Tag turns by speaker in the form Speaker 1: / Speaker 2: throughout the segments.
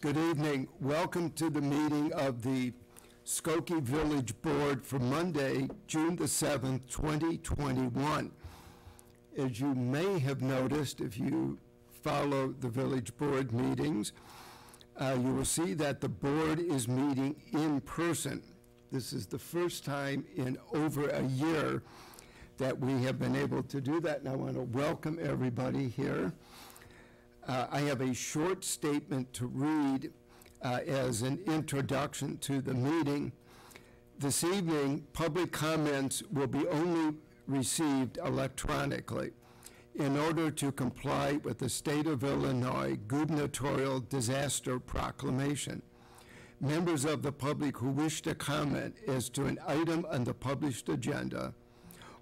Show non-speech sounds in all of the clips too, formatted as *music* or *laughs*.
Speaker 1: Good evening. Welcome to the meeting of the Skokie Village Board for Monday, June the 7th, 2021. As you may have noticed, if you follow the village board meetings, uh, you will see that the board is meeting in person. This is the first time in over a year that we have been able to do that, and I want to welcome everybody here. Uh, I have a short statement to read uh, as an introduction to the meeting. This evening, public comments will be only received electronically in order to comply with the State of Illinois gubernatorial disaster proclamation. Members of the public who wish to comment as to an item on the published agenda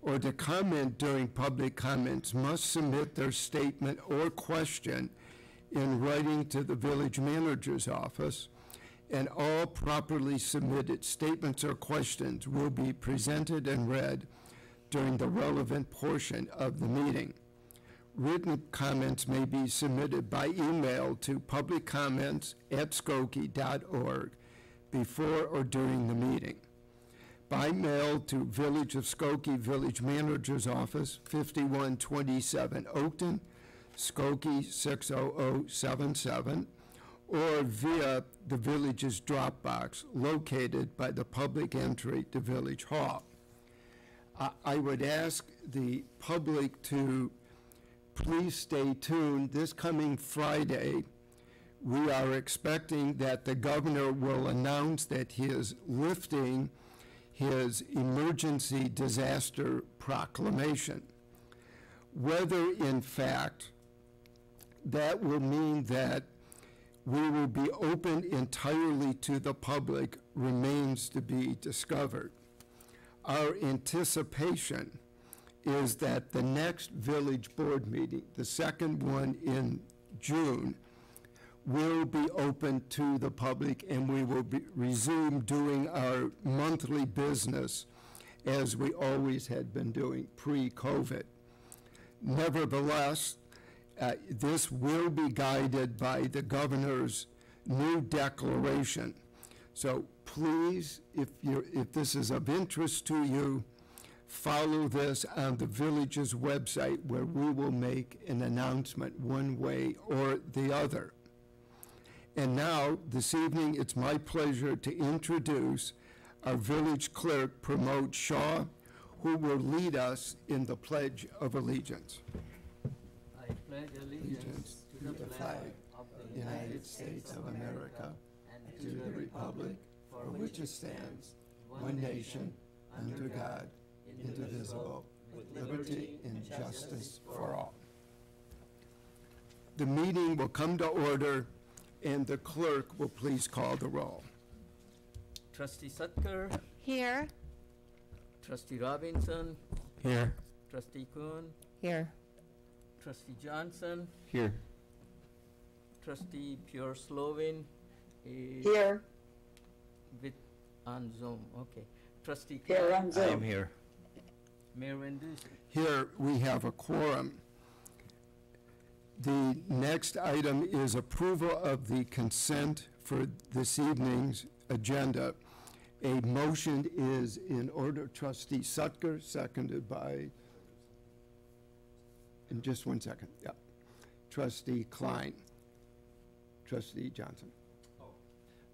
Speaker 1: or to comment during public comments must submit their statement or question in writing to the village manager's office, and all properly submitted statements or questions will be presented and read during the relevant portion of the meeting. Written comments may be submitted by email to publiccomments at skokie.org before or during the meeting. By mail to Village of Skokie Village Manager's Office, 5127 Oakton, Skokie 60077, or via the village's drop box located by the public entry to Village Hall. I- I would ask the public to please stay tuned. This coming Friday, we are expecting that the governor will announce that he is lifting his emergency disaster proclamation. Whether in fact that will mean that we will be open entirely to the public remains to be discovered. Our anticipation is that the next village board meeting, the second one in June, will be open to the public and we will resume doing our monthly business as we always had been doing pre-COVID. Nevertheless, uh, this will be guided by the governor's new declaration. So please, if you're, if this is of interest to you, follow this on the village's website where we will make an announcement one way or the other. And now, this evening, it's my pleasure to introduce our village clerk, Pramod Shah, who will lead us in the Pledge of Allegiance.
Speaker 2: I pledge allegiance to the flag of the United States of America and to the republic for which it stands, one nation, under God, indivisible, with liberty and justice for all.
Speaker 1: The meeting will come to order, and the clerk will please call the roll.
Speaker 2: Trustee Sutker,
Speaker 3: Here.
Speaker 2: trustee Robinson,
Speaker 1: Here.
Speaker 2: trustee Kuhn,
Speaker 3: Here.
Speaker 2: trustee Johnson,
Speaker 1: Here.
Speaker 2: trustee Pure Slovin is
Speaker 4: Here,
Speaker 2: with, on Zoom, okay. Trustee
Speaker 4: here
Speaker 2: Klein,
Speaker 4: on Zoom.
Speaker 1: here.
Speaker 2: Mayor Van Dusen.
Speaker 1: Here, we have a quorum. The next item is approval of the consent for this evening's agenda. A motion is in order. Trustee Sutker, seconded by, in just one second, yeah. Trustee Klein. Trustee Johnson.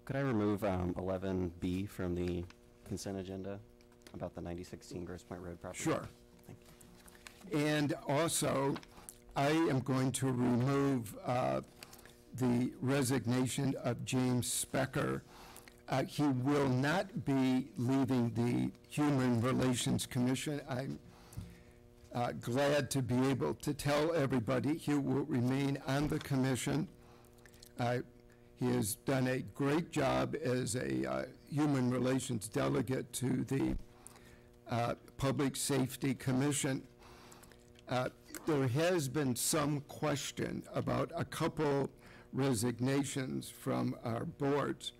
Speaker 5: Could I remove um, 11B from the consent agenda about the 9016 Gross Point Road property?
Speaker 1: Sure.
Speaker 5: Thank you.
Speaker 1: And also, I am going to remove uh, the resignation of James Specker. Uh, He will not be leaving the Human Relations Commission. I'm uh, glad to be able to tell everybody he will remain on the commission. Uh, He has done a great job as a uh, Human Relations delegate to the uh, Public Safety Commission. There has been some question about a couple resignations from our boards.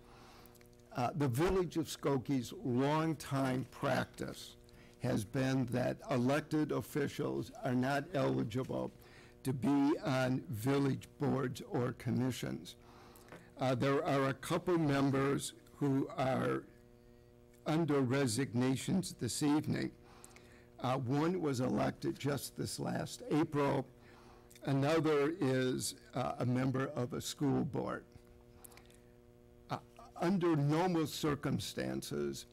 Speaker 1: Uh, The Village of Skokie's longtime practice has been that elected officials are not eligible to be on village boards or commissions. Uh, There are a couple members who are under resignations this evening. Uh, One was elected just this last April. Another is uh, a member of a school board. Uh, Under normal circumstances,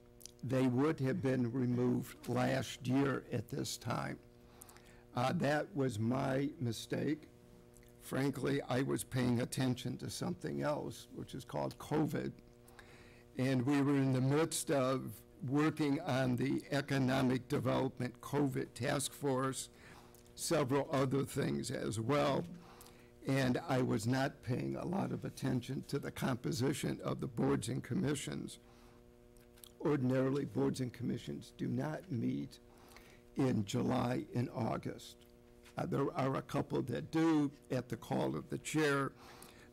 Speaker 1: they would have been removed last year at this time. Uh, That was my mistake. Frankly, I was paying attention to something else, which is called COVID. And we were in the midst of working on the Economic Development COVID Task Force, several other things as well. And I was not paying a lot of attention to the composition of the boards and commissions. Ordinarily, boards and commissions do not meet in July and August. Uh, There are a couple that do at the call of the chair,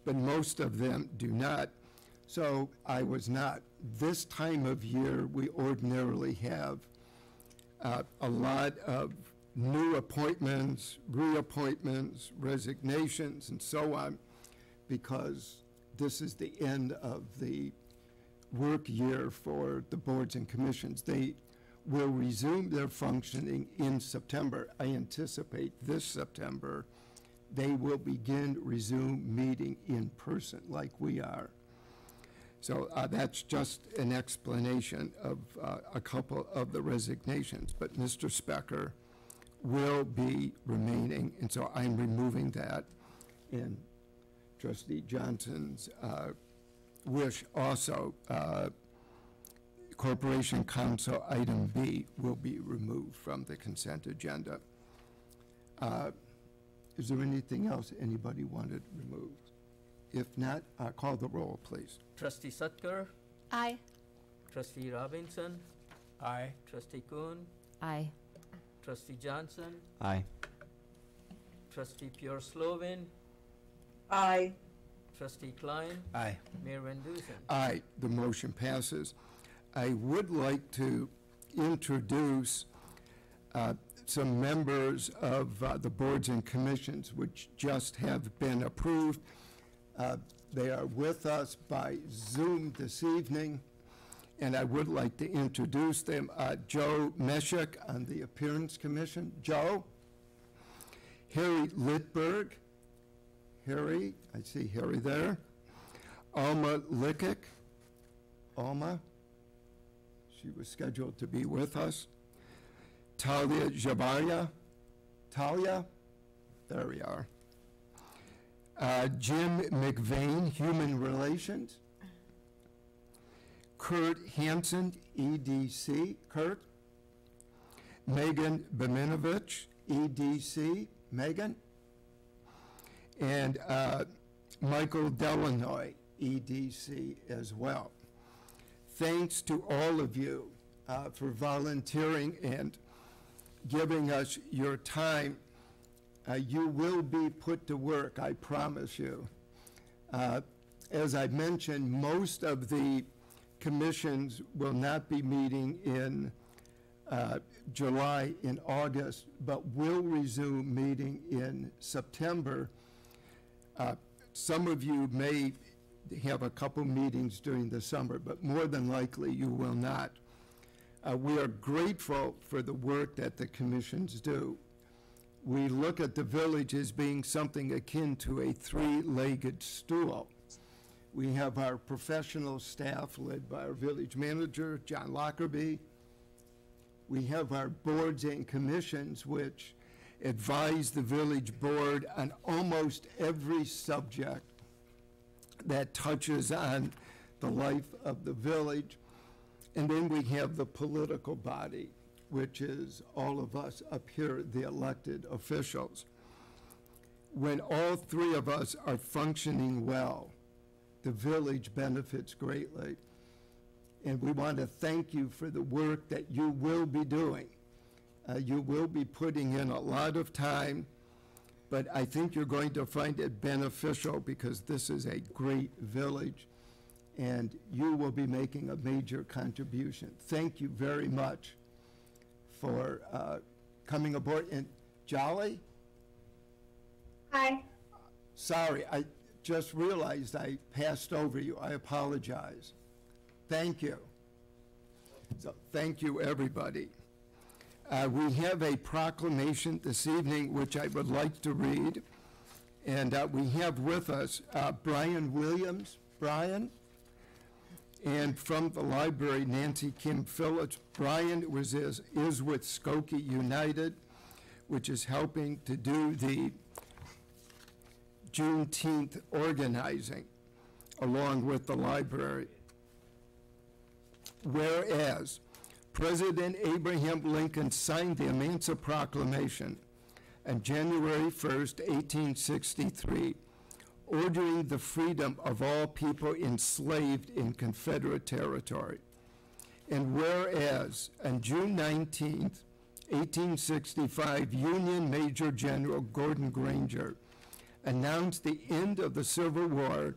Speaker 1: but most of them do not. So I was not. This time of year, we ordinarily have uh, a lot of new appointments, reappointments, resignations, and so on, because this is the end of the work year for the boards and commissions. They will resume their functioning in September. I anticipate this September, they will begin, resume meeting in person like we are. So uh, that's just an explanation of uh, a couple of the resignations. But Mr. Specker will be remaining, and so I'm removing that. And trustee Johnson's uh, wish also, uh, Corporation Counsel item B will be removed from the consent agenda. Uh, Is there anything else anybody wanted removed? If not, uh, call the roll, please.
Speaker 2: Trustee Sutker,
Speaker 3: Aye.
Speaker 2: trustee Robinson,
Speaker 4: Aye.
Speaker 2: trustee Kuhn,
Speaker 3: Aye.
Speaker 2: trustee Johnson,
Speaker 5: Aye.
Speaker 2: trustee Pure Slovin,
Speaker 6: Aye.
Speaker 2: trustee Klein,
Speaker 4: Aye.
Speaker 2: Mayor Van Dusen.
Speaker 1: Aye, the motion passes. I would like to introduce uh, some members of uh, the boards and commissions which just have been approved. Uh, They are with us by Zoom this evening, and I would like to introduce them. Uh, Joe Meshek on the Appearance Commission. Joe? Harry Litberg. Harry, I see Harry there. Alma Lickett. Alma, she was scheduled to be with us. Talia Jabaria. Talia, there we are. Uh, Jim McVeigh, Human Relations. Kurt Hansen, EDC. Kurt. Megan Beminovich, EDC. Megan. And uh, Michael Delanoy, EDC as well. Thanks to all of you uh, for volunteering and giving us your time. Uh, You will be put to work, I promise you. Uh, As I mentioned, most of the commissions will not be meeting in uh, July and August, but will resume meeting in September. Uh, Some of you may have a couple meetings during the summer, but more than likely, you will not. Uh, We are grateful for the work that the commissions do. We look at the village as being something akin to a three-legged stool. We have our professional staff led by our village manager, John Lockerbie. We have our boards and commissions, which advise the village board on almost every subject that touches on the life of the village. And then we have the political body, which is all of us up here, the elected officials. When all three of us are functioning well, the village benefits greatly. And we want to thank you for the work that you will be doing. Uh, You will be putting in a lot of time, but I think you're going to find it beneficial because this is a great village, and you will be making a major contribution. Thank you very much for uh, coming aboard. And Jolly,
Speaker 6: Hi.
Speaker 1: sorry, I, just realized I passed over you. I apologize. Thank you. So, thank you, everybody. Uh, we have a proclamation this evening, which I would like to read. And uh, we have with us uh, Brian Williams. Brian? And from the library, Nancy Kim Phillips. Brian was is, is with Skokie United, which is helping to do the Juneteenth organizing along with the library. Whereas President Abraham Lincoln signed the Emancipation Proclamation on January 1st, 1863, ordering the freedom of all people enslaved in Confederate territory. And whereas on June 19, 1865, Union Major General Gordon Granger announced the end of the Civil War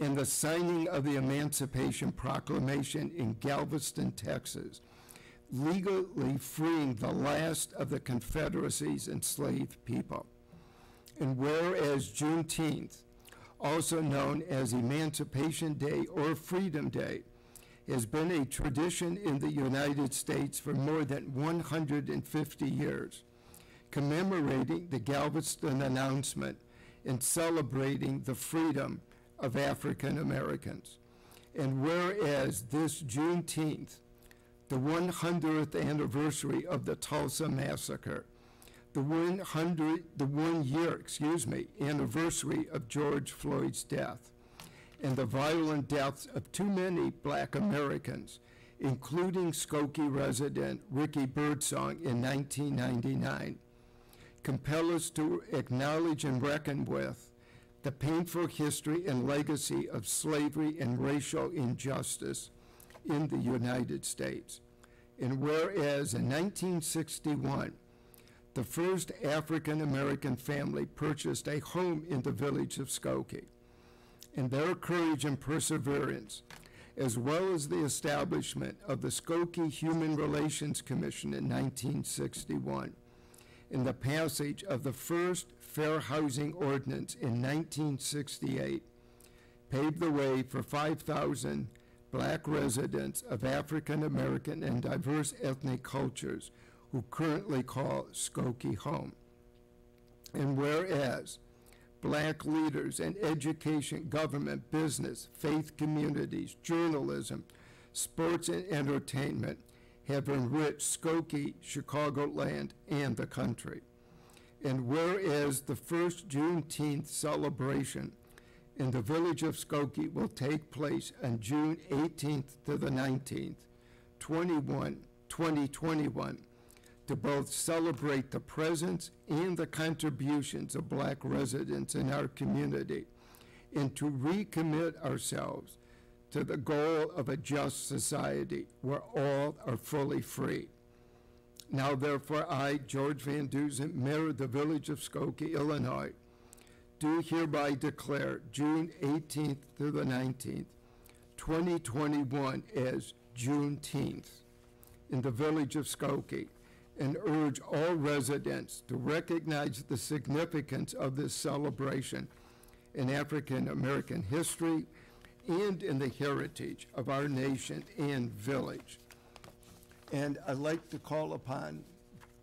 Speaker 1: and the signing of the Emancipation Proclamation in Galveston, Texas, legally freeing the last of the Confederacy's enslaved people. And whereas Juneteenth, also known as Emancipation Day or Freedom Day, has been a tradition in the United States for more than 150 years, commemorating the Galveston announcement and celebrating the freedom of African Americans. And whereas this Juneteenth, the 100th anniversary of the Tulsa Massacre, the 100, the one year, excuse me, anniversary of George Floyd's death, and the violent deaths of too many black Americans, including Skokie resident Ricky Birdsong in 1999, compel us to acknowledge and reckon with the painful history and legacy of slavery and racial injustice in the United States. And whereas in 1961, the first African American family purchased a home in the village of Skokie, and their courage and perseverance, as well as the establishment of the Skokie Human Relations Commission in 1961, and the passage of the first Fair Housing Ordinance in 1968, paved the way for 5,000 black residents of African American and diverse ethnic cultures who currently call Skokie home. And whereas black leaders in education, government, business, faith communities, journalism, sports, and entertainment have enriched Skokie, Chicagoland, and the country. And whereas the first Juneteenth celebration in the village of Skokie will take place on June 18th to the 19th, 21, 2021, to both celebrate the presence and the contributions of black residents in our community and to recommit ourselves to the goal of a just society where all are fully free. Now therefore I, George Van Dusen, Mayor of the Village of Skokie, Illinois, do hereby declare June 18th through the 19th, 2021 as Juneteenth in the Village of Skokie and urge all residents to recognize the significance of this celebration in African American history and in the heritage of our nation and village. And I'd like to call upon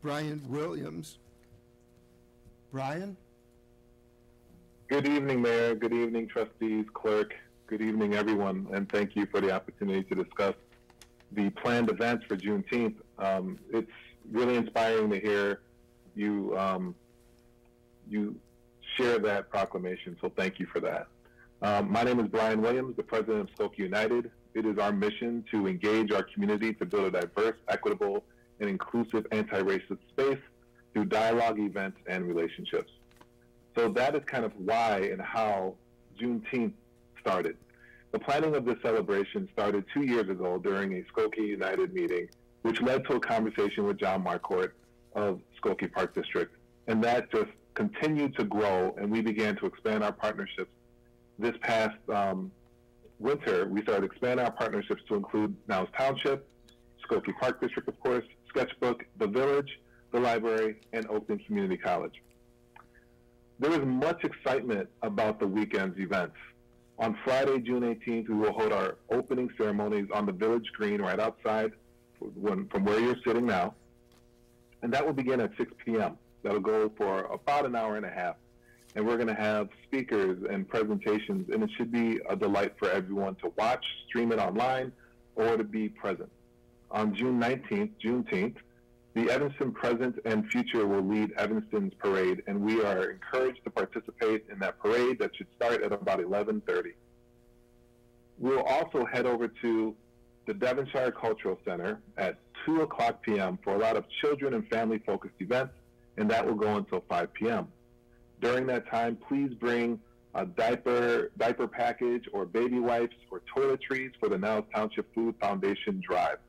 Speaker 1: Brian Williams. Brian?
Speaker 3: Good evening, Mayor. Good evening, trustees, clerk. Good evening, everyone, and thank you for the opportunity to discuss the planned events for Juneteenth. Um, it's really inspiring to hear you um, you share that proclamation. So thank you for that. Um, my name is Brian Williams, the president of Skokie United. It is our mission to engage our community to build a diverse, equitable, and inclusive anti-racist space through dialogue, events, and relationships. So that is kind of why and how Juneteenth started. The planning of this celebration started two years ago during a Skokie United meeting which led to a conversation with John Marquardt of Skokie Park District. And that just continued to grow, and we began to expand our partnerships. This past um, winter, we started expanding our partnerships to include Niles Township, Skokie Park District, of course, Sketchbook, the Village, the Library, and Oakton Community College. there is much excitement about the weekend's events. On Friday, June 18th, we will hold our opening ceremonies on the village green right outside when, from where you're sitting now. And that will begin at 6 p.m. That'll go for about an hour and a half. And we're going to have speakers and presentations, and it should be a delight for everyone to watch, stream it online, or to be present. On June 19th, Juneteenth, the Evanston present and future will lead Evanston's parade, and we are encouraged to participate in that parade that should start at about 11:30. We'll also head over to the Devonshire Cultural Center at 2 o'clock p.m. for a lot of children and family-focused events, and that will go until 5 p.m. During that time, please bring a diaper diaper package or baby wipes or toiletries for the Niles Township Food Foundation drive.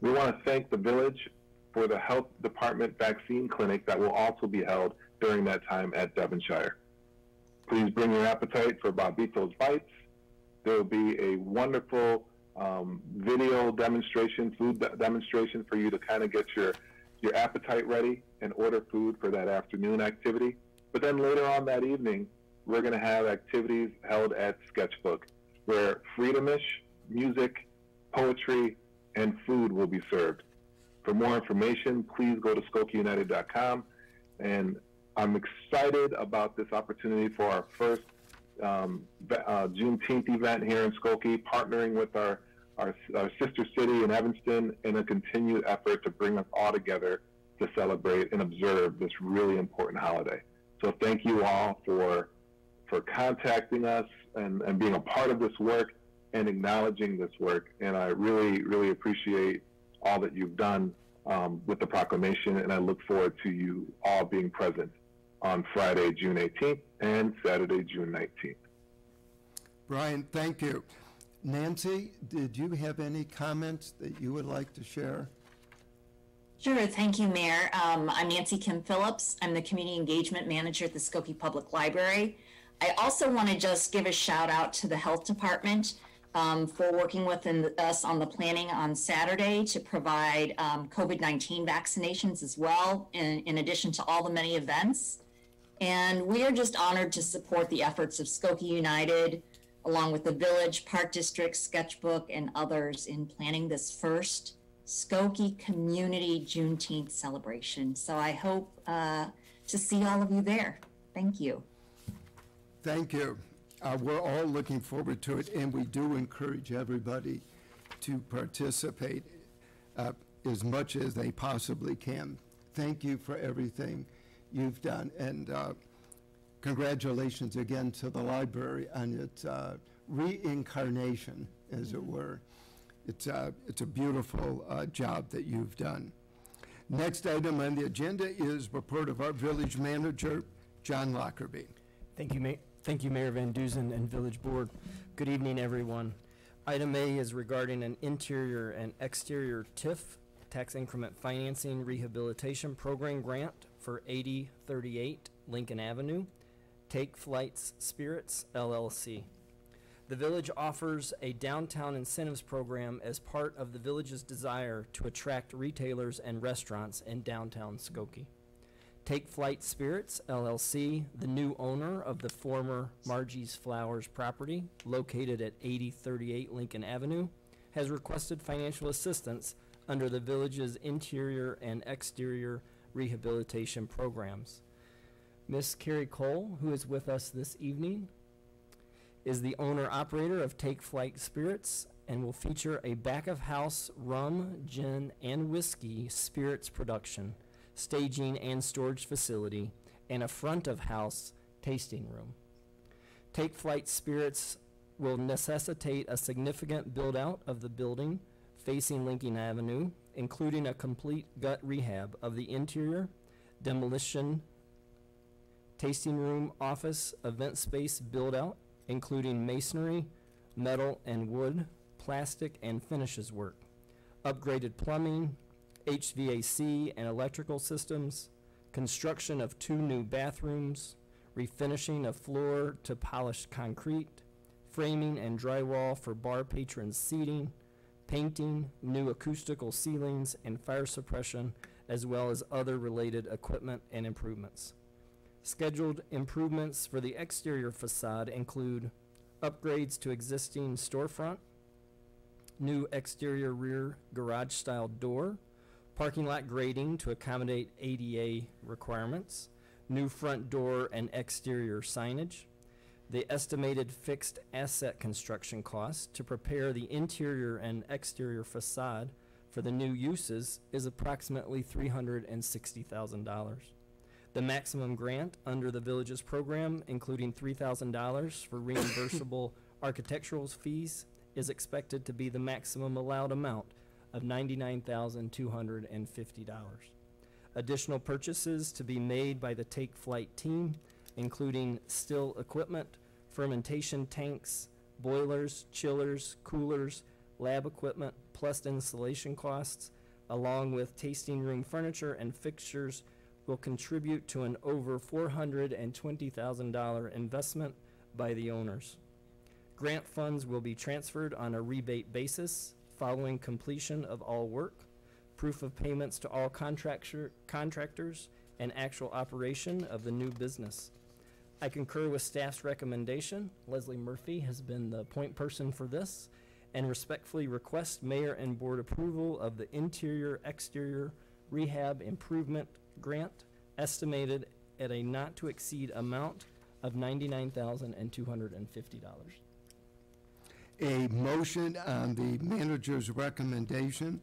Speaker 3: We want to thank the village for the health department vaccine clinic that will also be held during that time at Devonshire. Please bring your appetite for Bobito's Bites. There will be a wonderful um, video demonstration, food de- demonstration for you to kind of get your, your appetite ready and order food for that afternoon activity. But then later on that evening, we're going to have activities held at Sketchbook where freedomish, music, poetry, and food will be served. For more information, please go to SkokieUnited.com. And I'm excited about this opportunity for our first um, uh, Juneteenth event here in Skokie, partnering with our, our, our sister city in Evanston in a continued effort to bring us all together to celebrate and observe this really important holiday. So thank you all for for contacting us and, and being a part of this work and acknowledging this work. And I really, really appreciate all that you've done um, with the proclamation, and I look forward to you all being present on Friday, June 18th and Saturday, June 19th.
Speaker 1: Brian, thank you. Nancy, did you have any comments that you would like to share?
Speaker 6: Sure, thank you, Mayor. Um, I'm Nancy Kim Phillips. I'm the Community Engagement Manager at the Skokie Public Library. I also want to just give a shout out to the Health Department um, for working with us on the planning on Saturday to provide um, COVID-19 vaccinations as well, in, in addition to all the many events. And we are just honored to support the efforts of Skokie United, along with the Village, Park District, Sketchbook, and others in planning this first Skokie Community Juneteenth celebration. So I hope uh, to see all of you there. Thank you.
Speaker 1: Thank you. Uh, We're all looking forward to it, and we do encourage everybody to participate uh, as much as they possibly can. Thank you for everything you've done, and uh, congratulations again to the library on its uh, reincarnation, as it were. It's, uh, it's a beautiful uh, job that you've done. Next item on the agenda is report of our village manager, John Lockerbie.
Speaker 4: Thank you, Ma- thank you, Mayor Van Dusen and Village Board. Good evening, everyone. Item A is regarding an interior and exterior TIF, Tax Increment Financing Rehabilitation Program Grant for 8038 Lincoln Avenue, Take Flights Spirits LLC. The village offers a downtown incentives program as part of the village's desire to attract retailers and restaurants in downtown Skokie. Take Flight Spirits LLC, the new owner of the former Margie's Flowers property located at 8038 Lincoln Avenue, has requested financial assistance under the village's interior and exterior rehabilitation programs. Miss Carrie Cole, who is with us this evening, is the owner operator of Take Flight Spirits and will feature a back of house rum, gin, and whiskey spirits production, staging and storage facility, and a front of house tasting room. Take Flight Spirits will necessitate a significant build out of the building facing Lincoln Avenue, including a complete gut rehab of the interior, demolition, tasting room, office, event space build out, including masonry, metal and wood, plastic and finishes work, upgraded plumbing, HVAC and electrical systems, construction of two new bathrooms, refinishing of floor to polished concrete, framing and drywall for bar patrons seating, painting, new acoustical ceilings and fire suppression, as well as other related equipment and improvements. Scheduled improvements for the exterior facade include upgrades to existing storefront, new exterior rear garage style door, parking lot grading to accommodate ADA requirements, new front door and exterior signage, the estimated fixed asset construction cost to prepare the interior and exterior facade for the new uses is approximately $360,000. The maximum grant under the village's program, including three thousand dollars for reimbursable *coughs* architectural fees, is expected to be the maximum allowed amount of ninety-nine thousand two hundred and fifty dollars. Additional purchases to be made by the Take Flight team, including still equipment, fermentation tanks, boilers, chillers, coolers, lab equipment, plus installation costs, along with tasting room furniture and fixtures, will contribute to an over four hundred and twenty thousand dollar investment by the owners. Grant funds will be transferred on a rebate basis following completion of all work, proof of payments to all contractor, contractors, and actual operation of the new business. I concur with staff's recommendation. Leslie Murphy has been the point person for this and respectfully request mayor and board approval of the interior exterior rehab improvement grant estimated at a not to exceed amount of ninety-nine thousand and two hundred and fifty dollars.
Speaker 1: A motion on the manager's recommendation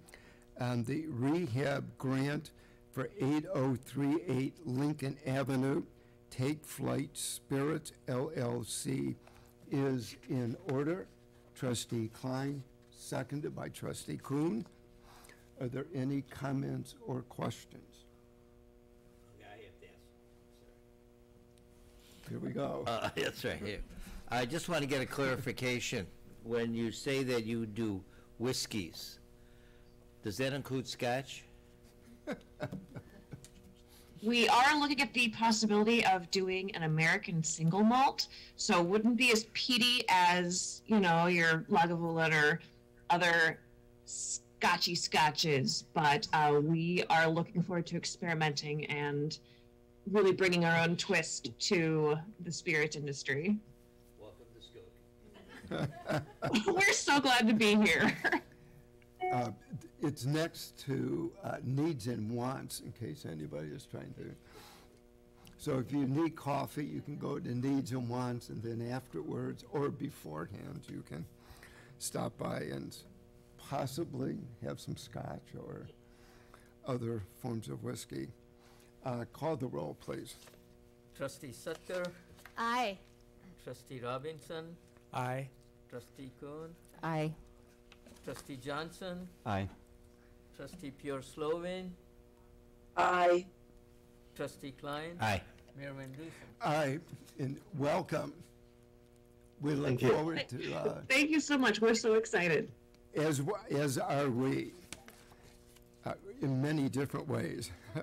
Speaker 1: on the rehab grant for 8038 Lincoln Avenue, Take Flight Spirits LLC is in order. Trustee Klein, seconded by trustee Kuhn. Are there any comments or questions? Here we go.
Speaker 7: Uh, *laughs* That's right here. I just want to get a clarification. When you say that you do whiskeys, does that include scotch? *laughs*
Speaker 8: We are looking at the possibility of doing an American single malt, so it wouldn't be as peaty as you know your Lagavulin or other Scotchy scotches. But uh, we are looking forward to experimenting and really bringing our own twist to the spirit industry.
Speaker 7: Welcome to Skokie. *laughs*
Speaker 8: We're so glad to be here. *laughs*
Speaker 1: Uh, It's next to uh, needs and wants, in case anybody is trying to. So if you need coffee, you can go to needs and wants, and then afterwards, or beforehand, you can stop by and possibly have some scotch or other forms of whiskey. Uh, Call the roll, please.
Speaker 2: Trustee Sutker,
Speaker 9: Aye.
Speaker 2: Trustee Robinson,
Speaker 4: Aye.
Speaker 2: Trustee Kuhn,
Speaker 9: Aye.
Speaker 2: Trustee Johnson,
Speaker 5: Aye.
Speaker 2: Trustee Pure Slovin,
Speaker 10: Aye.
Speaker 2: Trustee Klein,
Speaker 7: Aye.
Speaker 2: Mayor Van Dusen.
Speaker 1: Aye, and welcome. We look
Speaker 7: Thank you.
Speaker 1: forward to, uh,
Speaker 8: Thank you so much. We're so excited.
Speaker 1: as, w- as are we, uh, in many different ways. *laughs*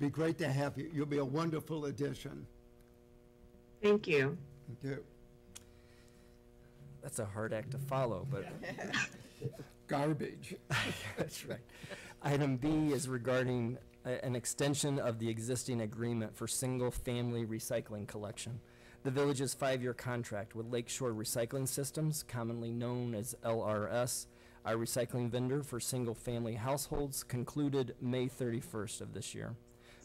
Speaker 1: Be great to have you. You'll be a wonderful addition.
Speaker 8: Thank you.
Speaker 1: Thank you.
Speaker 4: That's a hard act to follow, but *laughs*
Speaker 1: Garbage. *laughs*
Speaker 4: That's right. Item B is regarding a- an extension of the existing agreement for single-family recycling collection. The village's five-year contract with Lakeshore Recycling Systems, commonly known as LRS, our recycling vendor for single-family households, concluded May 31st of this year.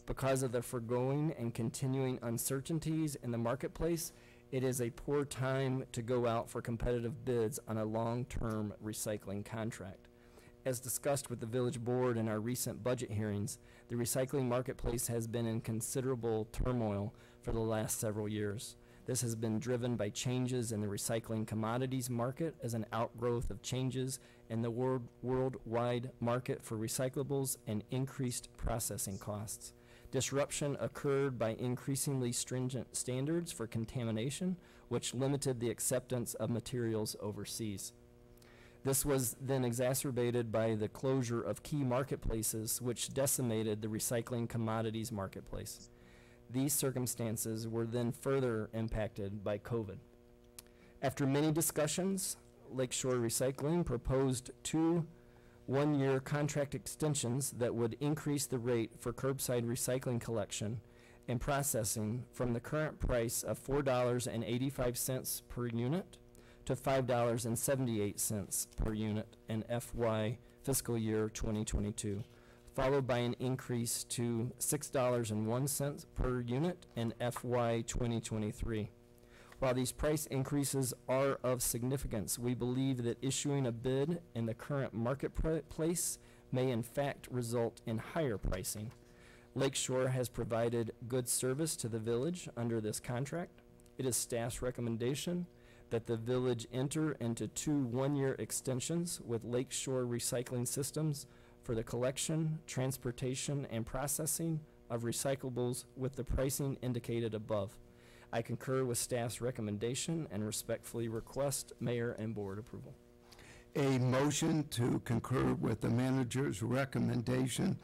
Speaker 4: Because of the foregoing and continuing uncertainties in the marketplace, it is a poor time to go out for competitive bids on a long-term recycling contract. As discussed with the village board in our recent budget hearings, the recycling marketplace has been in considerable turmoil for the last several years. This has been driven by changes in the recycling commodities market as an outgrowth of changes in the world, worldwide market for recyclables and increased processing costs. Disruption occurred by increasingly stringent standards for contamination, which limited the acceptance of materials overseas. This was then exacerbated by the closure of key marketplaces, which decimated the recycling commodities marketplace. These circumstances were then further impacted by COVID. After many discussions, Lakeshore Recycling proposed two one-year contract extensions that would increase the rate for curbside recycling collection and processing from the current price of four dollars and eighty-five cents per unit to five dollars and seventy-eight cents per unit in FY fiscal year twenty twenty-two, followed by an increase to six dollars and one cent per unit in FY twenty twenty-three. While these price increases are of significance, we believe that issuing a bid in the current marketplace may in fact result in higher pricing. Lakeshore has provided good service to the village under this contract. It is staff's recommendation that the village enter into two one-year extensions with Lakeshore Recycling Systems for the collection, transportation, and processing of recyclables with the pricing indicated above. I concur with staff's recommendation and respectfully request mayor and board approval.
Speaker 1: A motion to concur with the manager's recommendation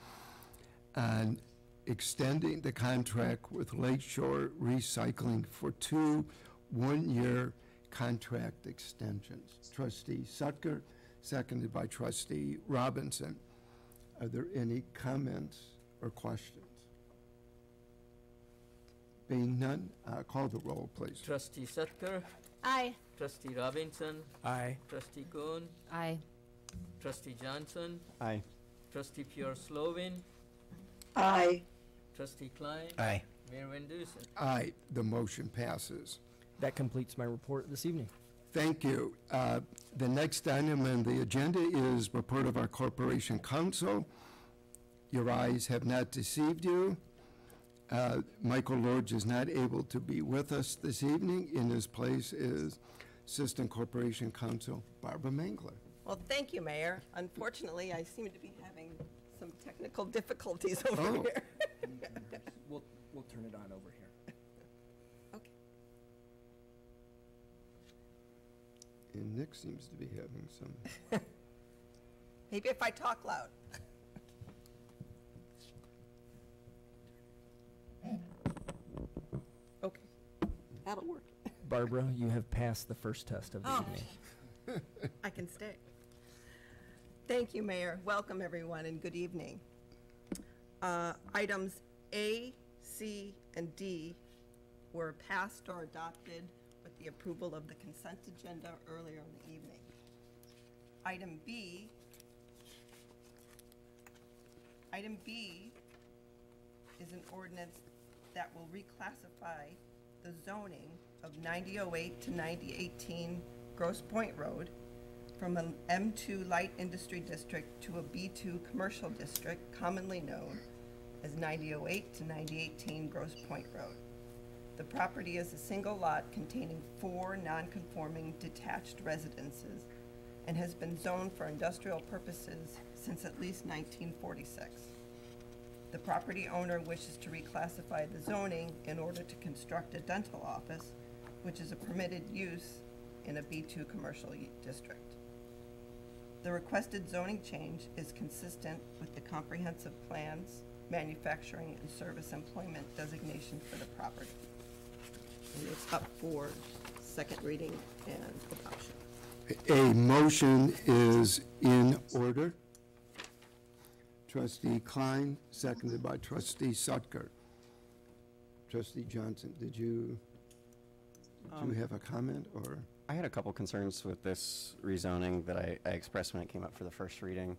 Speaker 1: on extending the contract with Lakeshore Recycling for two one-year contract extensions. Trustee Sutker, seconded by trustee Robinson. Are there any comments or questions? Being none, uh, call the roll, please.
Speaker 2: Trustee Sutker,
Speaker 9: Aye.
Speaker 2: trustee Robinson,
Speaker 4: Aye.
Speaker 2: trustee Kuhn,
Speaker 9: Aye.
Speaker 2: trustee Johnson,
Speaker 5: Aye.
Speaker 2: trustee Pure Slovin,
Speaker 10: Aye.
Speaker 2: trustee Klein,
Speaker 7: Aye.
Speaker 2: Mayor Van Dusen.
Speaker 1: Aye, the motion passes.
Speaker 4: That completes my report this evening.
Speaker 1: Thank you. Uh, The next item on the agenda is report of our corporation counsel. Your eyes have not deceived you. Uh, Michael Lorge is not able to be with us this evening. In his place is Assistant Corporation Counsel Barbara Mangler.
Speaker 11: Well, thank you, Mayor. Unfortunately, I seem to be having some technical *laughs* difficulties over
Speaker 1: Oh.
Speaker 11: here. *laughs*
Speaker 4: We'll, we'll turn it on over here.
Speaker 11: Okay.
Speaker 1: And Nick seems to be having some, *laughs*
Speaker 11: Maybe if I talk loud. Okay, that'll work.
Speaker 4: Barbara, you have passed the first test of the
Speaker 11: Oh.
Speaker 4: evening. *laughs*
Speaker 11: I can stay. Thank you, Mayor. Welcome, everyone, and good evening. Uh, Items A, C, and D were passed or adopted with the approval of the consent agenda earlier in the evening. Item B, item B is an ordinance that will reclassify the zoning of 9008 to 9018 Gross Point Road from an M2 Light Industry District to a B2 Commercial District, commonly known as 9008 to 9018 Gross Point Road. The property is a single lot containing four non-conforming detached residences and has been zoned for industrial purposes since at least 1946. The property owner wishes to reclassify the zoning in order to construct a dental office, which is a permitted use in a B2 commercial district. The requested zoning change is consistent with the comprehensive plans, manufacturing, and service employment designation for the property. And it's up for second reading and adoption.
Speaker 1: a motion is in order. Trustee Klein, seconded by trustee Sutker. Trustee Johnson, did you, do
Speaker 5: Um,
Speaker 1: you have a comment, or?
Speaker 5: I had a couple concerns with this rezoning that I, I expressed when it came up for the first reading.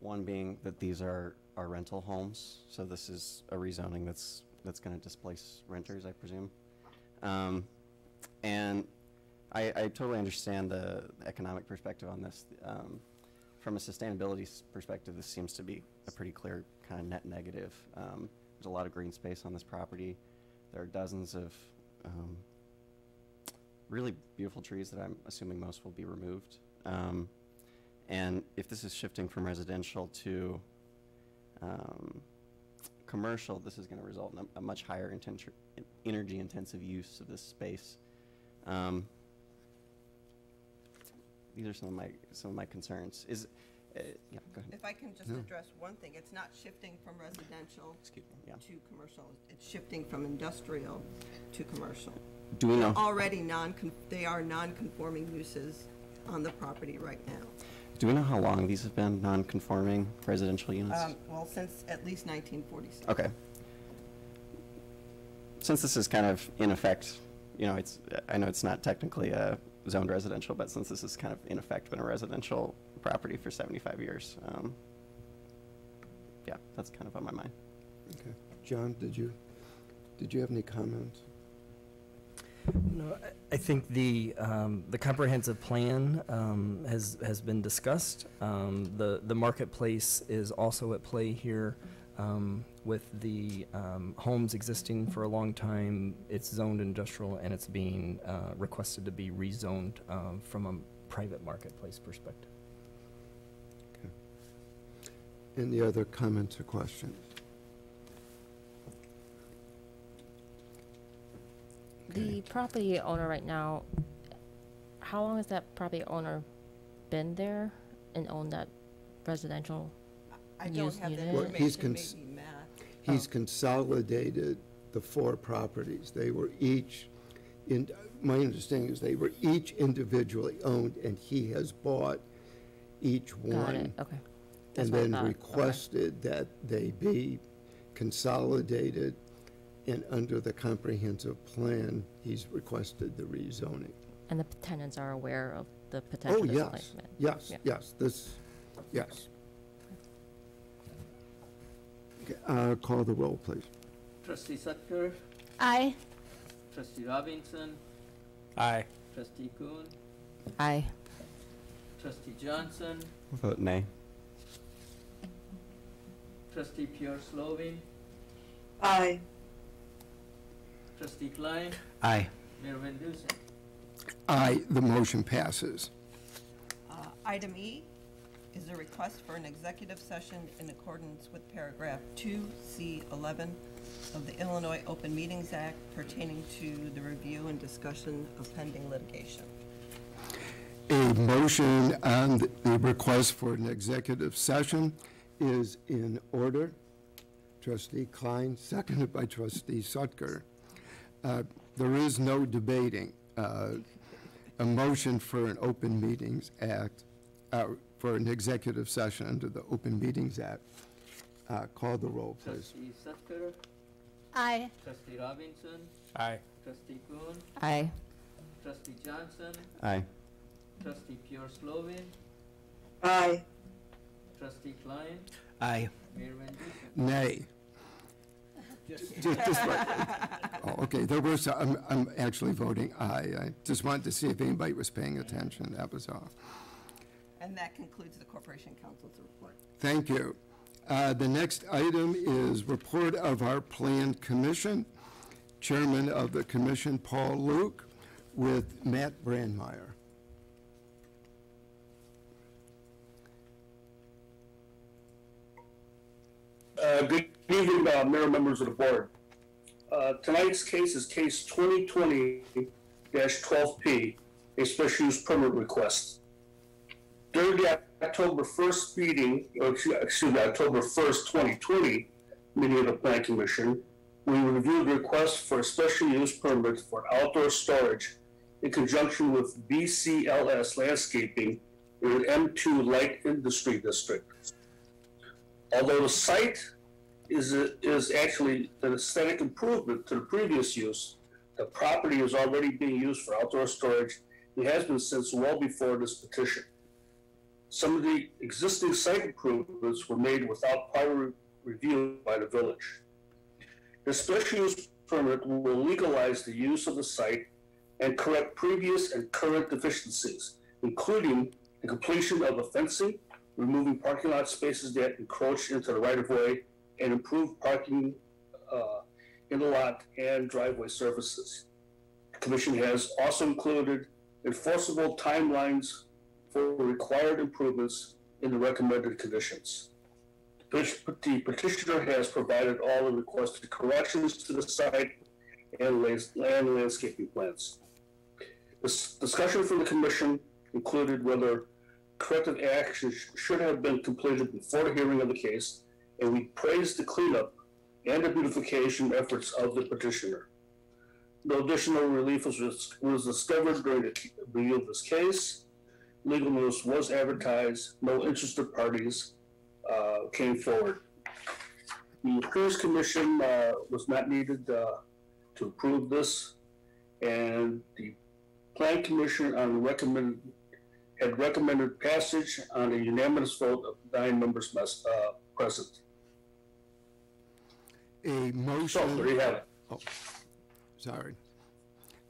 Speaker 5: One being that these are, are rental homes, so this is a rezoning that's, that's gonna displace renters, I presume. Um, and I, I totally understand the economic perspective on this. Um, from a sustainability s- perspective, this seems to be a pretty clear kind of net negative. Um, there's a lot of green space on this property. There are dozens of, um, really beautiful trees that I'm assuming most will be removed. Um, and if this is shifting from residential to um, commercial, this is going to result in a, a much higher inten- energy intensive use of this space. Um, these are some of my some of my concerns. Is uh, yeah, go ahead.
Speaker 11: If I can just
Speaker 1: Yeah.
Speaker 11: address one thing, it's not shifting from residential
Speaker 5: Excuse me. Yeah.
Speaker 11: to commercial. It's shifting from industrial to commercial.
Speaker 5: Do we know?
Speaker 11: Already non, they are non-conforming uses on the property right now.
Speaker 5: Do we know how long these have been non-conforming residential units?
Speaker 11: Um, Well, since at least 1946.
Speaker 5: Okay. since this is kind of in effect, you know, it's, I know it's not technically a zoned residential, but since this is kind of in effect been a residential property for 75 years, um, yeah, that's kind of on my mind.
Speaker 1: Okay. John, did you, did you have any comments?
Speaker 4: No, I- think the, um, the comprehensive plan, um, has, has been discussed. Um, the, the marketplace is also at play here, um, with the, um, homes existing for a long time. It's zoned industrial and it's being, uh, requested to be rezoned, um, from a private marketplace perspective. Okay.
Speaker 1: Any other comments or questions?
Speaker 9: The property owner right now, how long has that property owner been there and owned that residential?
Speaker 11: I don't
Speaker 9: Use
Speaker 11: have the
Speaker 9: unit.
Speaker 1: Well, he's
Speaker 11: information,
Speaker 1: cons-
Speaker 11: maybe Matt.
Speaker 1: He's oh. consolidated the four properties. They were each, in, my understanding is they were each individually owned, and he has bought each one.
Speaker 9: Got it, okay. That's
Speaker 1: And
Speaker 9: what I
Speaker 1: then
Speaker 9: thought, okay.
Speaker 1: requested that they be consolidated, and under the comprehensive plan, he's requested the rezoning.
Speaker 9: And the tenants are aware of the
Speaker 1: Oh,
Speaker 9: potential
Speaker 1: yes,
Speaker 9: displacement?
Speaker 1: yes,
Speaker 9: Yeah.
Speaker 1: yes, this, yes. Okay, uh, Call the roll, please.
Speaker 2: Trustee Sutker,
Speaker 9: Aye.
Speaker 2: trustee Robinson,
Speaker 4: Aye.
Speaker 2: trustee Kuhn,
Speaker 9: Aye.
Speaker 2: trustee Johnson,
Speaker 5: Vote nay.
Speaker 2: trustee Pure Slovin,
Speaker 10: Aye.
Speaker 2: Trustee Klein,
Speaker 7: Aye.
Speaker 2: Mayor Van Dusen.
Speaker 1: Aye, the motion passes.
Speaker 11: Uh, Item E is a request for an executive session in accordance with paragraph 2C11 of the Illinois Open Meetings Act pertaining to the review and discussion of pending litigation.
Speaker 1: A motion on the request for an executive session is in order. Trustee Klein, seconded by trustee Sutker. Uh, There is no debating. Uh, A motion for an Open Meetings Act, uh, for an executive session under the Open Meetings Act. Uh, Call the roll, please.
Speaker 2: Trustee Sutker,
Speaker 9: Aye.
Speaker 2: trustee Robinson,
Speaker 4: Aye.
Speaker 2: trustee Kuhn,
Speaker 9: Aye.
Speaker 2: trustee Johnson,
Speaker 5: Aye.
Speaker 2: trustee Pure Slovin,
Speaker 10: Aye.
Speaker 2: trustee Klein,
Speaker 7: Aye.
Speaker 2: Mayor Van Dusen.
Speaker 1: Nay. Just, just like, *laughs* oh, okay, there was, I'm, I'm actually voting aye. I just wanted to see if anybody was paying attention, that was all.
Speaker 11: And that concludes the Corporation Counsel's report.
Speaker 1: Thank you. Uh, The next item is report of our Plan Commission. Chairman of the commission, Paul Luke, with Matt Brandmeier.
Speaker 12: Uh, Good evening, uh, Mayor, members of the board. Uh, Tonight's case is case 2020-12P, a special use permit request. During the October 1st meeting, or excuse me, October 1st, 2020 meeting of the Planning Commission, we reviewed the request for a special use permit for outdoor storage in conjunction with BCLS Landscaping in an M2 Light Industry District. Although the site is, is actually an aesthetic improvement to the previous use, the property is already being used for outdoor storage. It has been since well before this petition. Some of the existing site improvements were made without prior re- review by the village. The special use permit will legalize the use of the site and correct previous and current deficiencies, including the completion of the fencing, removing parking lot spaces that encroach into the right of way, and improve parking uh, in the lot and driveway surfaces. The commission has also included enforceable timelines for required improvements in the recommended conditions. The petitioner has provided all the requested corrections to the site and lands- and landscaping plans. This discussion from the commission included whether corrective action sh- should have been completed before the hearing of the case, and we praised the cleanup and the beautification efforts of the petitioner. No additional relief was, was discovered during the review of this case. Legal notice was advertised, no interested parties uh, came forward. The appeals commission uh, was not needed uh, to approve this. And the plan commission on recommend, had recommended passage on a unanimous vote of nine members uh, present.
Speaker 1: A motion.
Speaker 12: there you have.
Speaker 1: Oh, sorry.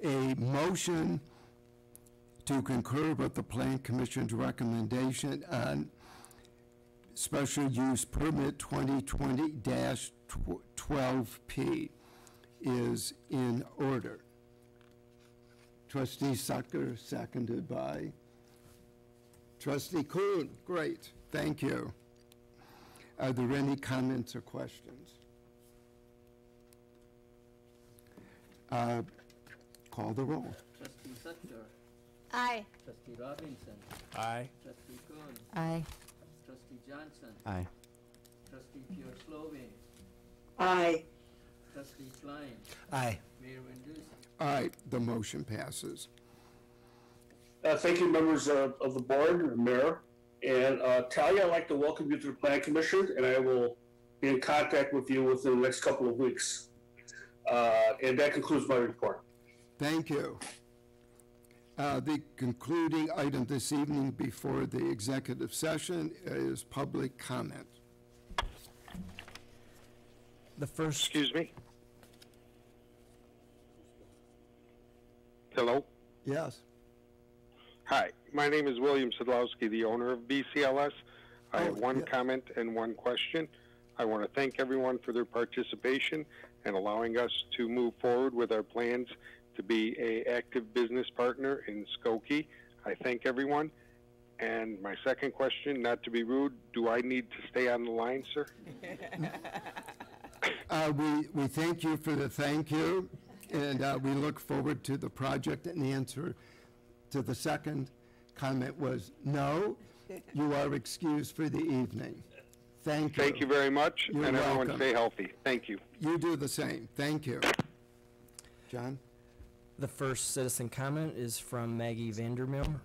Speaker 1: A motion to concur with the Plan Commission's recommendation on special use permit 2020-12P is in order. Trustee Sutker, seconded by trustee Kuhn. Great, thank you. Are there any comments or questions? Uh, Call the roll.
Speaker 2: Trustee Sutker,
Speaker 9: Aye.
Speaker 2: trustee Robinson,
Speaker 4: Aye.
Speaker 2: trustee Kuhn,
Speaker 9: Aye.
Speaker 2: trustee Johnson,
Speaker 5: Aye.
Speaker 2: trustee Pure Slovin,
Speaker 10: Aye.
Speaker 2: trustee Klein,
Speaker 7: Aye.
Speaker 2: Mayor Van Dusen.
Speaker 1: All right, the motion passes.
Speaker 12: Uh, thank you, members of, of the board, and mayor. And, uh, Talia, I'd like to welcome you to the Planning commission, and I will be in contact with you within the next couple of weeks. Uh, and that concludes my report.
Speaker 1: Thank you. Uh, The concluding item this evening before the executive session is public comment.
Speaker 4: The first,
Speaker 13: Excuse me? Hello?
Speaker 1: Yes?
Speaker 13: Hi, my name is William Sidlowski, the owner of BCLS. I have one
Speaker 1: yeah.
Speaker 13: comment and one question. I want to thank everyone for their participation and allowing us to move forward with our plans to be a active business partner in Skokie. I thank everyone. And my second question, not to be rude, do I need to stay on the line, sir? *laughs*
Speaker 1: Uh, We, we thank you for the thank you, and uh, we look forward to the project. And the answer to the second comment was, no, you are excused for the evening. Thank you.
Speaker 13: Thank you very much,
Speaker 1: You're
Speaker 13: and everyone stay healthy. Thank you.
Speaker 1: You do the same. Thank you. John?
Speaker 4: the first citizen comment is from Maggie Vandermeer.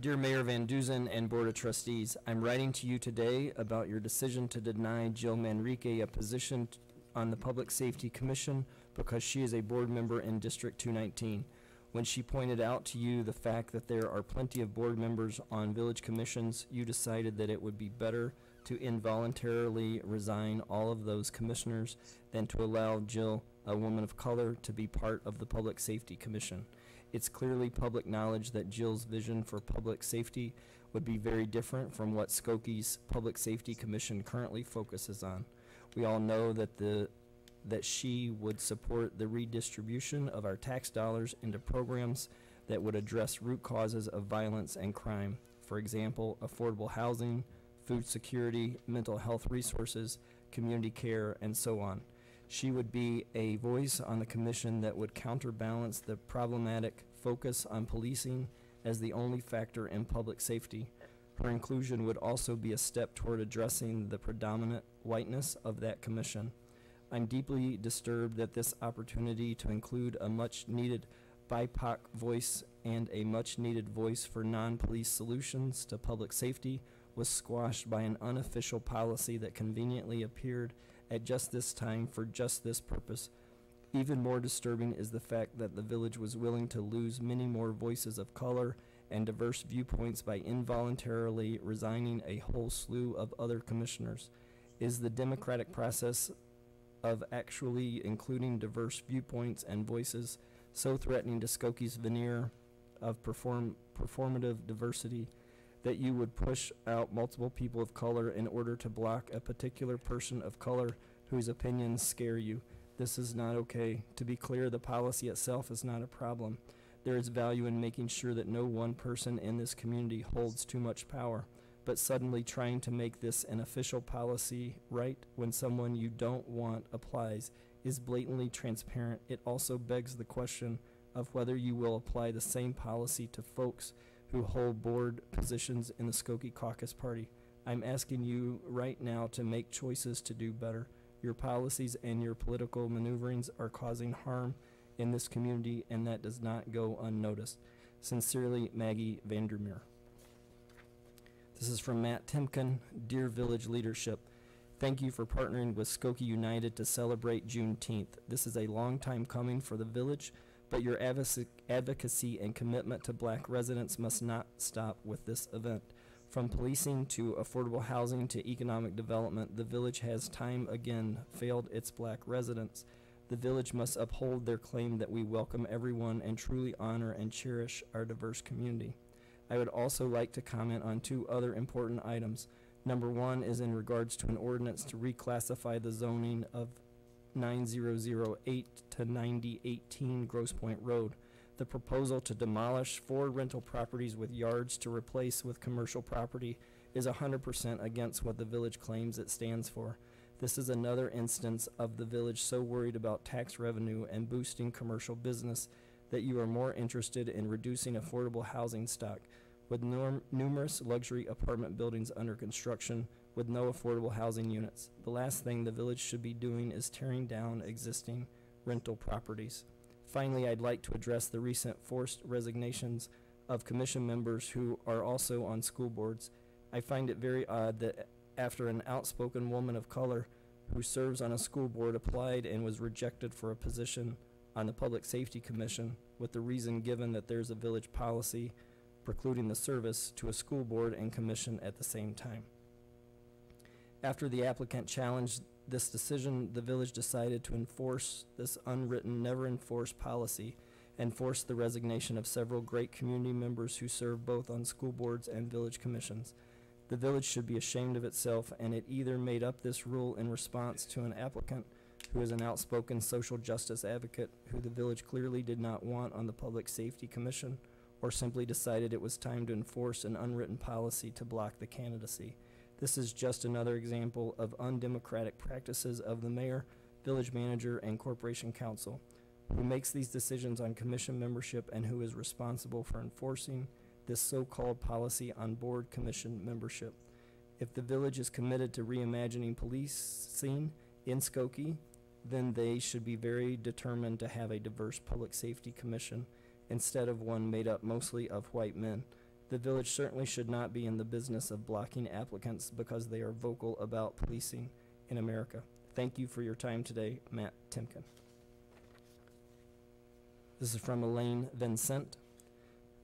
Speaker 4: Dear Mayor Van Dusen and Board of Trustees, I'm writing to you today about your decision to deny Jill Manrique a position on the Public Safety Commission because she is a board member in District 219. When she pointed out to you the fact that there are plenty of board members on village commissions, you decided that it would be better to involuntarily resign all of those commissioners than to allow Jill, a woman of color, to be part of the Public Safety Commission. It's clearly public knowledge that Jill's vision for public safety would be very different from what Skokie's Public Safety Commission currently focuses on. We all know that the that she would support the redistribution of our tax dollars into programs that would address root causes of violence and crime. For example, affordable housing, food security, mental health resources, community care, and so on. She would be a voice on the commission that would counterbalance the problematic focus on policing as the only factor in public safety. Her inclusion would also be a step toward addressing the predominant whiteness of that commission. I'm deeply disturbed that this opportunity to include a much-needed BIPOC voice and a much-needed voice for non-police solutions to public safety was squashed by an unofficial policy that conveniently appeared at just this time for just this purpose. Even more disturbing is the fact that the village was willing to lose many more voices of color and diverse viewpoints by involuntarily resigning a whole slew of other commissioners. Is the democratic process of actually including diverse viewpoints and voices so threatening to Skokie's veneer of perform performative diversity that you would push out multiple people of color in order to block a particular person of color whose opinions scare you. This is not okay. To be clear, the policy itself is not a problem. There is value in making sure that no one person in this community holds too much power, but suddenly trying to make this an official policy right when someone you don't want applies is blatantly transparent. It also begs the question of whether you will apply the same policy to folks who hold board positions in the Skokie Caucus Party. I'm asking you right now to make choices to do better. Your policies and your political maneuverings are causing harm in this community, and that does not go unnoticed. Sincerely, Maggie Vandermeer. This is from Matt Timken, Dear Village Leadership. Thank you for partnering with Skokie United to celebrate Juneteenth. This is a long time coming for the village, but your advocacy and commitment to black residents must not stop with this event. From policing to affordable housing to economic development, the village has time again failed its black residents. The village must uphold their claim that we welcome everyone and truly honor and cherish our diverse community. I would also like to comment on two other important items. Number one is in regards to an ordinance to reclassify the zoning of 9008 to 9018 Gross Point Road. The proposal to demolish four rental properties with yards to replace with commercial property is 100% against what the village claims it stands for. This is another instance of the village so worried about tax revenue and boosting commercial business that you are more interested in reducing affordable housing stock with numerous luxury apartment buildings under construction with no affordable housing units. The last thing the village should be doing is tearing down existing rental properties. Finally, I'd like to address the recent forced resignations of commission members who are also on school boards. I find it very odd that after an outspoken woman of color who serves on a school board applied and was rejected for a position on the Public Safety Commission with the reason given that there's a village policy precluding the service to a school board and commission at the same time. After the applicant challenged this decision, the village decided to enforce this unwritten, never enforced policy and force the resignation of several great community members who serve both on school boards and village commissions. The village should be ashamed of itself, and it either made up this rule in response to an applicant who is an outspoken social justice advocate who the village clearly did not want on the Public Safety Commission, or simply decided it was time to enforce an unwritten policy to block the candidacy. This is just another example of undemocratic practices of the mayor, village manager, and corporation counsel, who makes these decisions on commission membership and who is responsible for enforcing this so-called policy on board commission membership. If the village is committed to reimagining policing in Skokie, then they should be very determined to have a diverse public safety commission instead of one made up mostly of white men. The village certainly should not be in the business of blocking applicants because they are vocal about policing in America. Thank you for your time today, Matt Timken. This is from Elaine Vincent.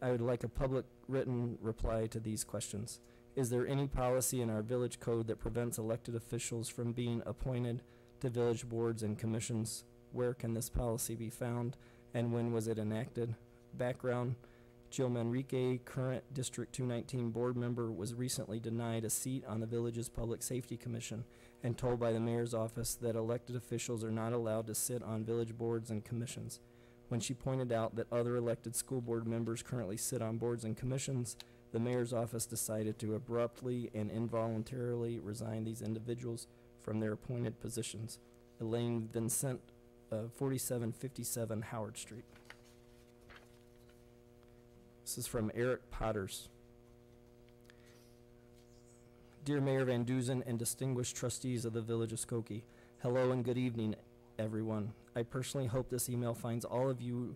Speaker 4: I would like a public written reply to these questions. Is there any policy in our village code that prevents elected officials from being appointed to village boards and commissions? Where can this policy be found, and when was it enacted? Background, Jill Manrique, current District 219 board member, was recently denied a seat on the village's Public Safety Commission and told by the mayor's office that elected officials are not allowed to sit on village boards and commissions. When she pointed out that other elected school board members currently sit on boards and commissions, the mayor's office decided to abruptly and involuntarily resign these individuals from their appointed positions. Elaine Vincent, uh, 4757 Howard Street. This is from Eric Potters. Dear Mayor Van Dusen and distinguished trustees of the Village of Skokie, hello and good evening, everyone. I personally hope this email finds all of you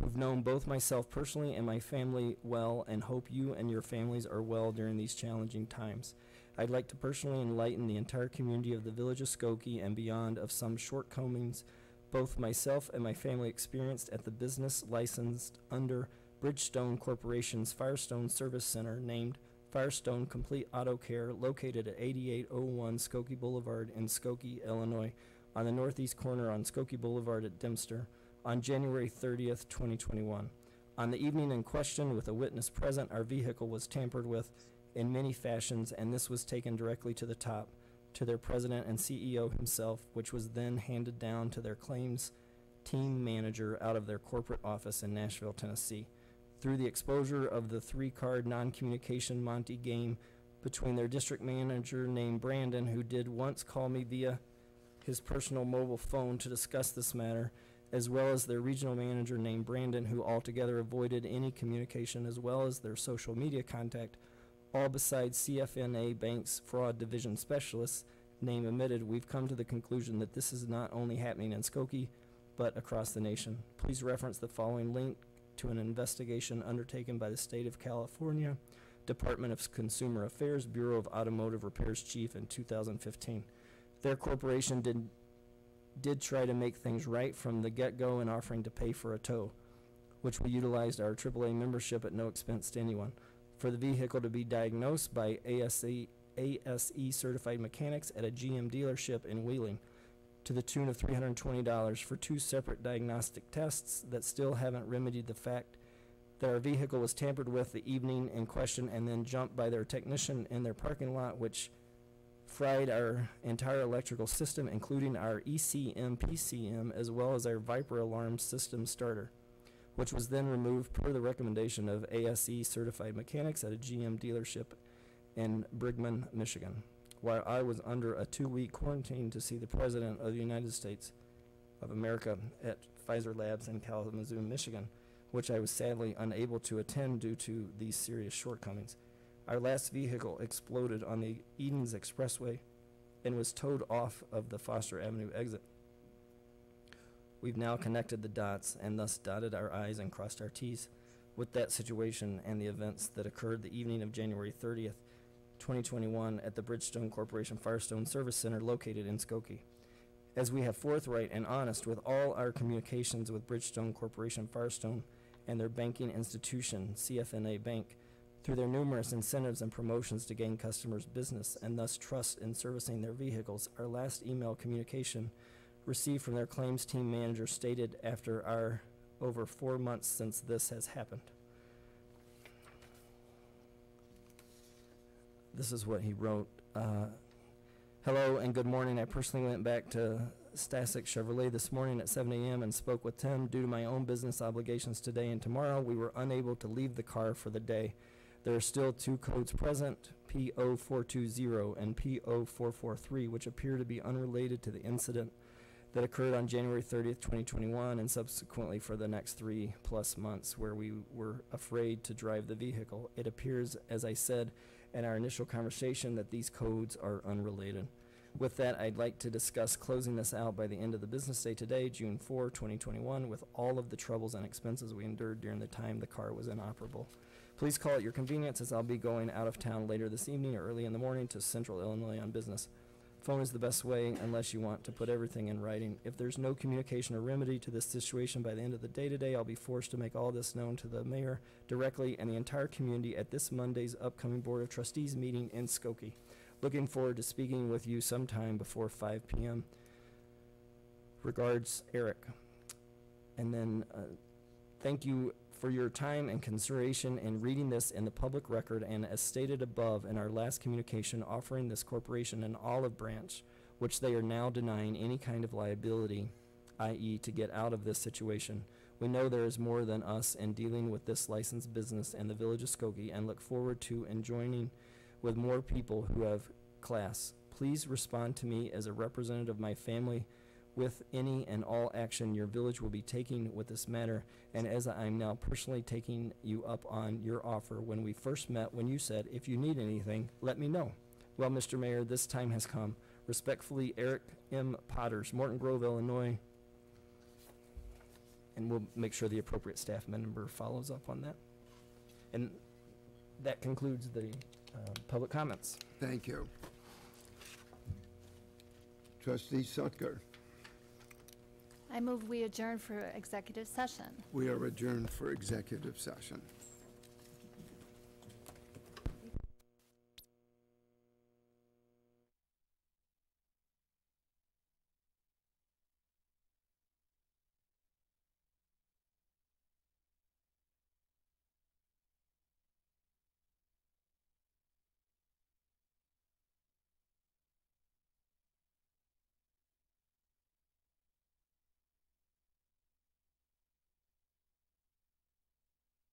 Speaker 4: who've known both myself personally and my family well and hope you and your families are well during these challenging times. I'd like to personally enlighten the entire community of the Village of Skokie and beyond of some shortcomings both myself and my family experienced at the business licensed under Bridgestone Corporation's Firestone Service Center named Firestone Complete Auto Care located at 8801 Skokie Boulevard in Skokie, Illinois, on the northeast corner on Skokie Boulevard at Dempster on January 30th, 2021. On the evening in question, with a witness present, our vehicle was tampered with in many fashions, and this was taken directly to the top, to their president and CEO himself, which was then handed down to their claims team manager out of their corporate office in Nashville, Tennessee through the exposure of the three card non communication Monty game between their district manager named Brandon, who did once call me via his personal mobile phone to discuss this matter, as well as their regional manager named Brandon, who altogether avoided any communication, as well as their social media contact, all besides CFNA Bank's fraud division specialists, name omitted, we've come to the conclusion that this is not only happening in Skokie, but across the nation. Please reference the following link to an investigation undertaken by the State of California Department of Consumer Affairs Bureau of Automotive Repairs Chief in 2015. Their corporation did, did try to make things right from the get-go in offering to pay for a tow, which we utilized our AAA membership at no expense to anyone. For the vehicle to be diagnosed by ASE, ASE certified mechanics at a GM dealership in Wheeling to the tune of three hundred and twenty dollars for two separate diagnostic tests that still haven't remedied the fact that our vehicle was tampered with the evening in question and then jumped by their technician in their parking lot, which fried our entire electrical system, including our ECM PCM, as well as our Viper alarm system starter, which was then removed per the recommendation of ASE certified mechanics at a GM dealership in Bridgman, Michigan, while I was under a two-week quarantine to see the President of the United States of America at Pfizer Labs in Kalamazoo, Michigan, which I was sadly unable to attend due to these serious shortcomings. Our last vehicle exploded on the Edens Expressway and was towed off of the Foster Avenue exit. We've now connected the dots and thus dotted our i's and crossed our t's with that situation and the events that occurred the evening of January 30th, 2021 at the Bridgestone Corporation Firestone Service Center located in Skokie. As we have forthright and honest with all our communications with Bridgestone Corporation Firestone and their banking institution, CFNA Bank, through their numerous incentives and promotions to gain customers' business and thus trust in servicing their vehicles, our last email communication received from their claims team manager stated after our over four months since this has happened. This is what he wrote. Uh, Hello and good morning. I personally went back to Stasic Chevrolet this morning at 7 a.m. and spoke with Tim. Due to my own business obligations today and tomorrow, we were unable to leave the car for the day. There are still two codes present, PO420 and PO443, which appear to be unrelated to the incident that occurred on January 30th, 2021, and subsequently for the next three plus months where we were afraid to drive the vehicle. It appears, as I said in our initial conversation, that these codes are unrelated. With that, I'd like to discuss closing this out by the end of the business day today, June 4, 2021, with all of the troubles and expenses we endured during the time the car was inoperable. Please call at your convenience as I'll be going out of town later this evening or early in the morning to Central Illinois on business. Phone is the best way unless you want to put everything in writing. If there's no communication or remedy to this situation by the end of the day today, I'll be forced to make all this known to the mayor directly and the entire community at this Monday's upcoming Board of Trustees meeting in Skokie. Looking forward to speaking with you sometime before 5 p.m. Regards, Eric. And then, uh, thank you for your time and consideration in reading this in the public record and as stated above in our last communication offering this corporation an olive branch, which they are now denying any kind of liability, i.e. to get out of this situation. We know there is more than us in dealing with this licensed business in the village of Skokie and look forward to enjoining with more people who have class. Please respond to me as a representative of my family with any and all action your village will be taking with this matter, and as I am now personally taking you up on your offer when we first met, when you said, if you need anything, let me know. Well, Mr. Mayor, this time has come. Respectfully, Eric M. Potters, Morton Grove, Illinois. And we'll make sure the appropriate staff member follows up on that. And that concludes the uh, public comments.
Speaker 1: Thank you. Trustee Sutker,
Speaker 14: I move we adjourn for executive session.
Speaker 1: we are adjourned for executive session.